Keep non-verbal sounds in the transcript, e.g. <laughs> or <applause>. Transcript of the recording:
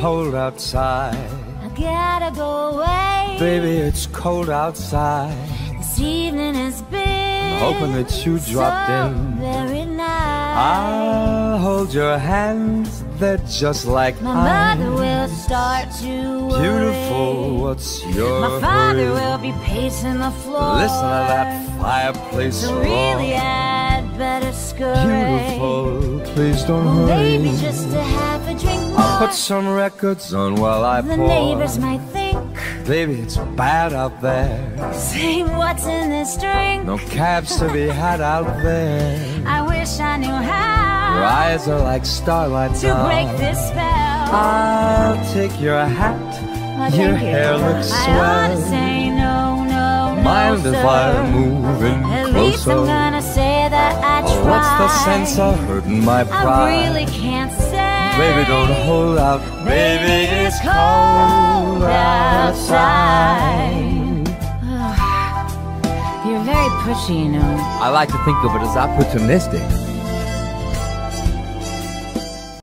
cold outside. I gotta go away. Baby, it's cold outside. This evening has been Hoping that you dropped so in. Very nice. I'll hold your hands, they're just like My mother will start to worry. Beautiful, what's your My father hurry? will be pacing the floor. Listen to that fireplace So roar. really, I'd better scurry. Beautiful, please don't Well, hurry. Maybe just to have a drink more. I'll put some records on while I the pour. neighbors might think, Baby, it's bad out there. say what's in this drink. No cabs to be had out there. <laughs> I wish I knew how Your eyes are like starlight to now. break this spell. I'll take your hat. Oh, your thank you. hair looks I ought to swell. say no, no, Mind no, if sir. I move in At closer? What's the sense of hurting my pride? I really can't say. Baby, don't hold out. Baby, it's cold outside. You're very pushy, you know. I like to think of it as opportunistic.